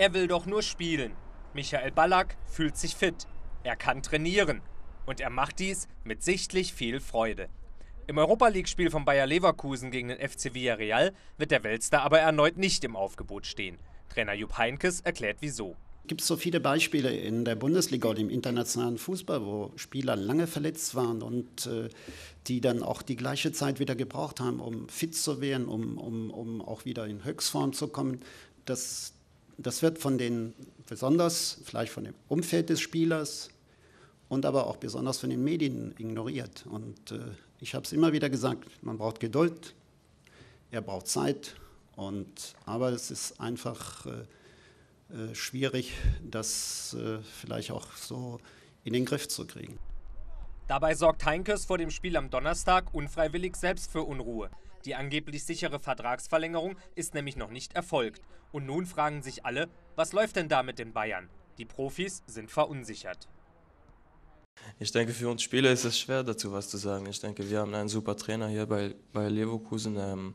Er will doch nur spielen. Michael Ballack fühlt sich fit. Er kann trainieren. Und er macht dies mit sichtlich viel Freude. Im Europa League-Spiel von Bayer Leverkusen gegen den FC Villarreal wird der Weltstar aber erneut nicht im Aufgebot stehen. Trainer Jupp Heinkes erklärt wieso. Gibt es so viele Beispiele in der Bundesliga oder im internationalen Fußball, wo Spieler lange verletzt waren und äh, die dann auch die gleiche Zeit wieder gebraucht haben, um fit zu werden, um, um, um auch wieder in Höchstform zu kommen. Das, das wird von den, besonders vielleicht von dem Umfeld des Spielers und aber auch besonders von den Medien ignoriert. Und äh, ich habe es immer wieder gesagt, man braucht Geduld, er braucht Zeit, und, aber es ist einfach... Äh, äh, schwierig, das äh, vielleicht auch so in den Griff zu kriegen. Dabei sorgt Heinkes vor dem Spiel am Donnerstag unfreiwillig selbst für Unruhe. Die angeblich sichere Vertragsverlängerung ist nämlich noch nicht erfolgt. Und nun fragen sich alle, was läuft denn da mit den Bayern? Die Profis sind verunsichert. Ich denke, für uns Spieler ist es schwer dazu was zu sagen. Ich denke, wir haben einen super Trainer hier bei, bei Leverkusen. Ähm,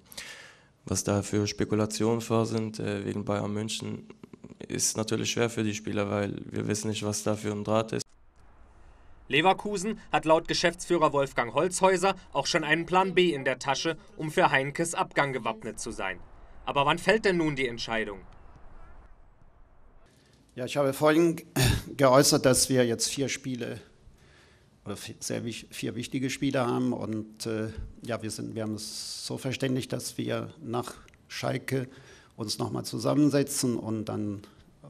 was da für Spekulationen vor sind äh, wegen Bayern München, ist natürlich schwer für die Spieler, weil wir wissen nicht, was da für ein Draht ist. Leverkusen hat laut Geschäftsführer Wolfgang Holzhäuser auch schon einen Plan B in der Tasche, um für Heinkes Abgang gewappnet zu sein. Aber wann fällt denn nun die Entscheidung? Ja, ich habe vorhin geäußert, dass wir jetzt vier Spiele oder sehr vier wichtige Spiele haben und äh, ja, wir sind, wir haben es so verständigt, dass wir nach Schalke uns nochmal zusammensetzen und dann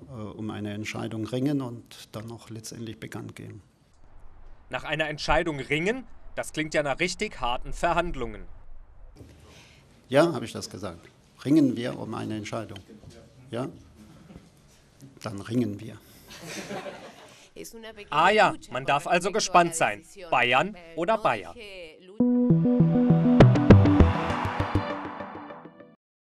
äh, um eine Entscheidung ringen und dann auch letztendlich bekannt geben. Nach einer Entscheidung ringen? Das klingt ja nach richtig harten Verhandlungen. Ja, habe ich das gesagt. Ringen wir um eine Entscheidung. Ja? Dann ringen wir. Ah ja, man darf also gespannt sein. Bayern oder Bayer.